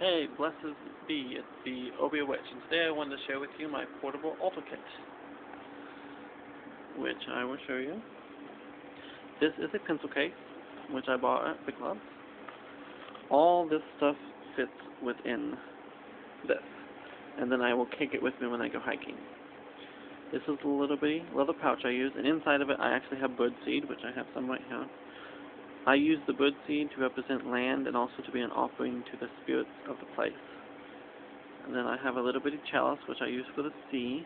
Hey, blessed be, it's the Obia Witch, and today I wanted to share with you my portable altar kit, which I will show you. This is a pencil case, which I bought at Big Lots. All this stuff fits within this, and then I will take it with me when I go hiking. This is a little bitty leather pouch I use, and inside of it I actually have bird seed, which I have some right here. I use the bird seed to represent land and also to be an offering to the spirits of the place. And then I have a little bitty chalice which I use for the sea,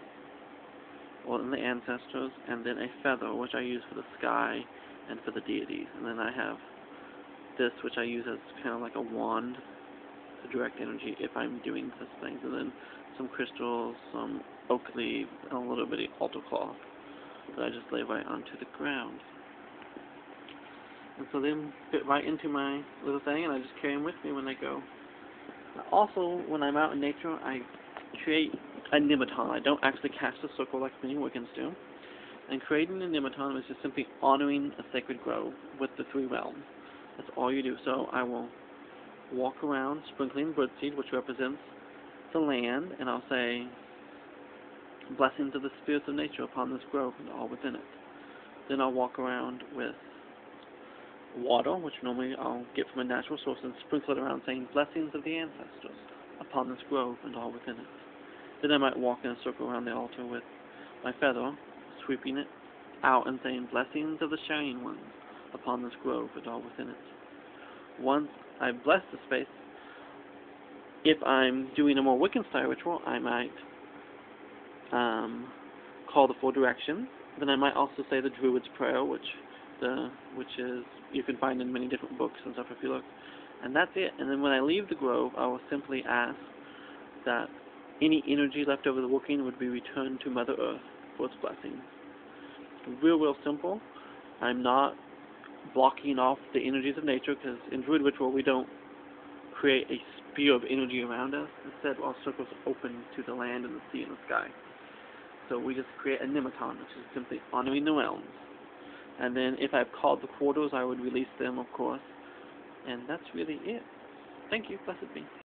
or in the ancestors, and then a feather which I use for the sky and for the deities. And then I have this which I use as kind of like a wand to direct energy if I'm doing such things. And then some crystals, some oak leaves, and a little bitty altar cloth that I just lay right onto the ground. And so they fit right into my little thing, and I just carry them with me when I go. Also, when I'm out in nature, I create a nematon. I don't actually cast a circle like many Wiccans do. And creating a nematon is just simply honoring a sacred grove with the three realms. That's all you do. So I will walk around sprinkling birdseed, which represents the land, and I'll say, blessings of the spirits of nature upon this grove and all within it. Then I'll walk around with water, which normally I'll get from a natural source, and sprinkle it around saying, Blessings of the ancestors upon this grove and all within it. Then I might walk in a circle around the altar with my feather, sweeping it out and saying, Blessings of the shining ones upon this grove and all within it. Once I bless the space, if I'm doing a more Wiccan style ritual, I might um, call the four directions. Then I might also say the Druid's Prayer, which the which is you can find in many different books and stuff if you look. And that's it. And then when I leave the grove, I will simply ask that any energy left over the Wiccan would be returned to Mother Earth for its blessings. Real, real simple. I'm not blocking off the energies of nature because in Druid ritual we don't create a sphere of energy around us. Instead, our circles open to the land and the sea and the sky. So we just create a nematon, which is simply honoring the realms. And then if I've called the quarters, I would release them, of course. And that's really it. Thank you. Blessed be.